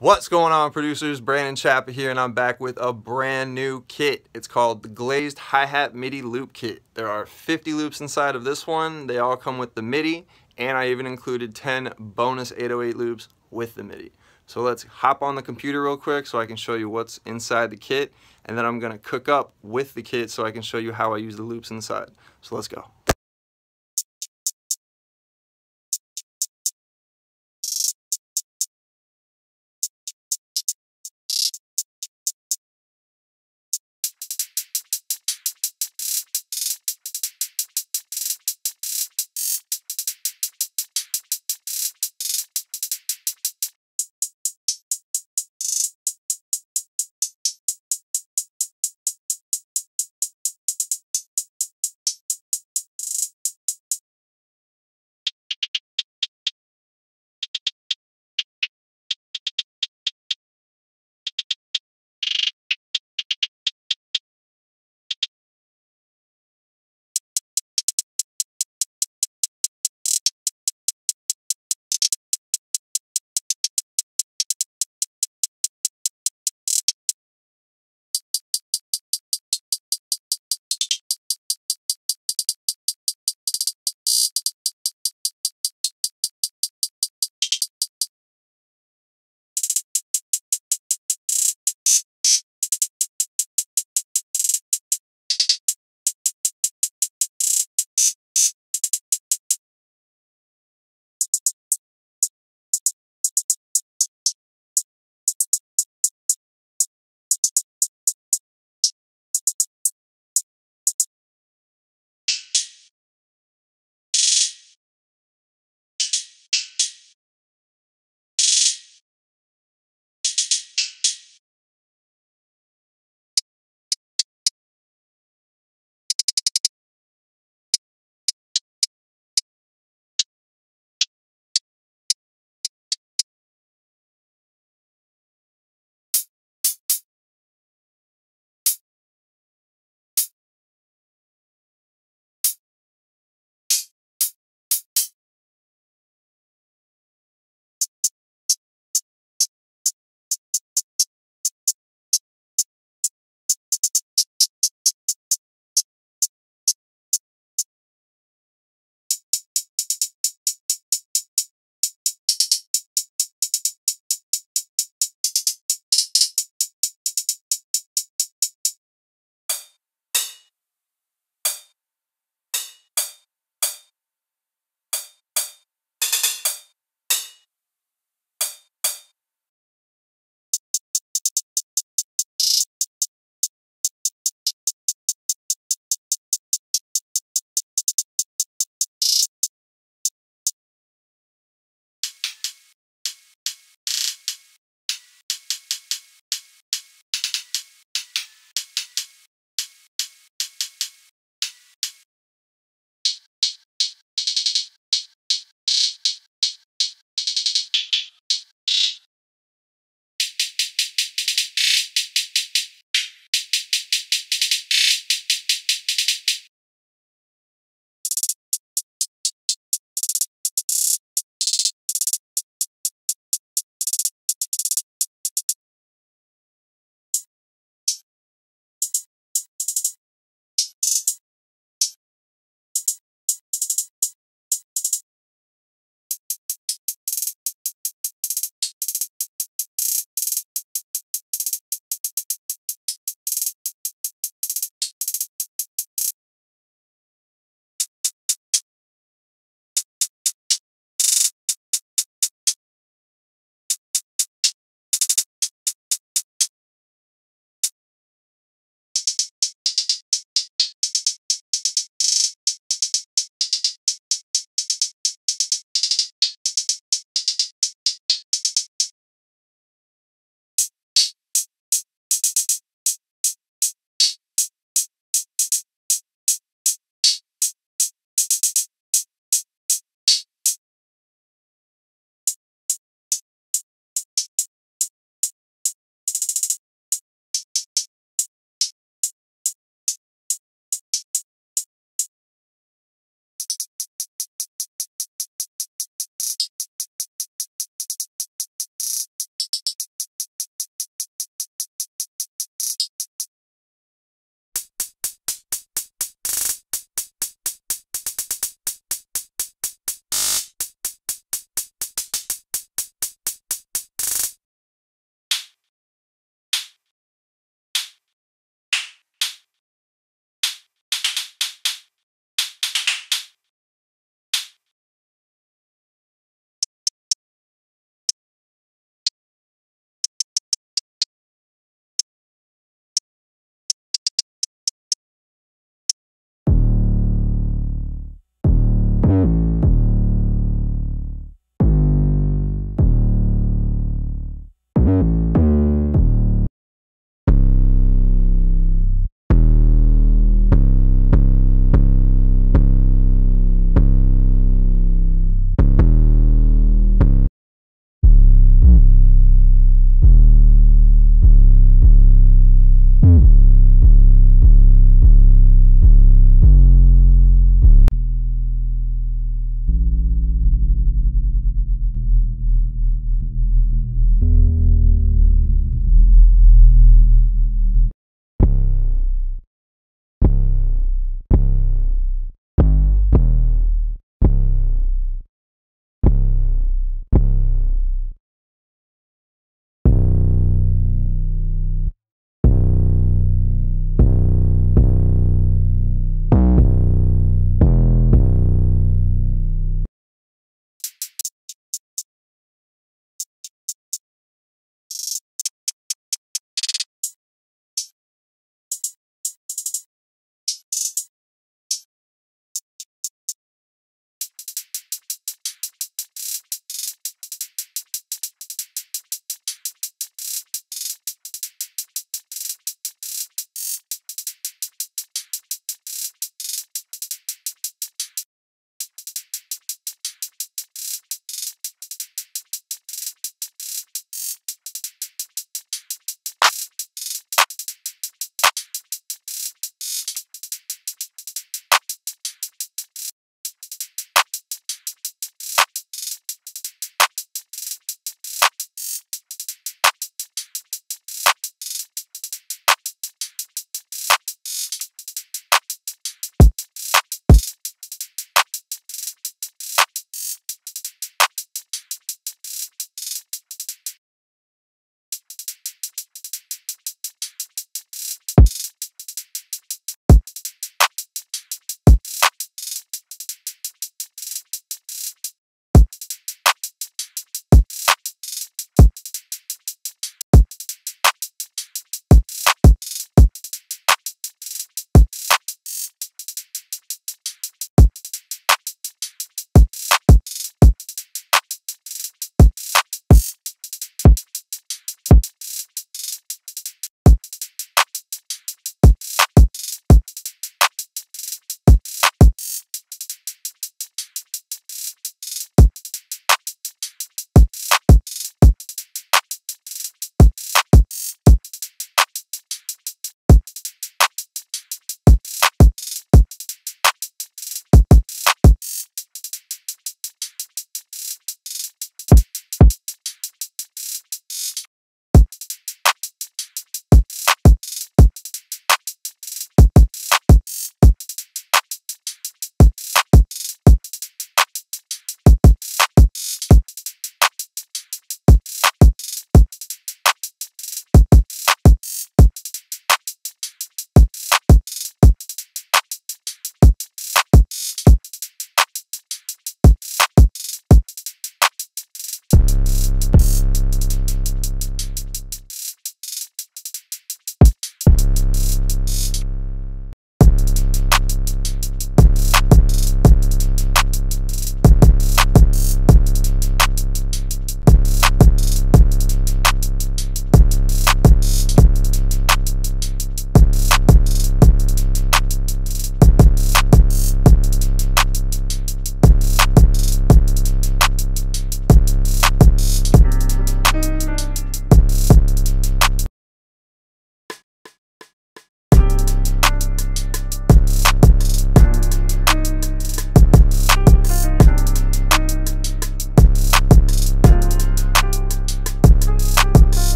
What's going on producers? Brandon Chapa here and I'm back with a brand new kit. It's called the Glazed Hi-Hat MIDI Loop Kit. There are 50 loops inside of this one. They all come with the MIDI and I even included 10 bonus 808 loops with the MIDI. So let's hop on the computer real quick so I can show you what's inside the kit and then I'm going to cook up with the kit so I can show you how I use the loops inside. So let's go.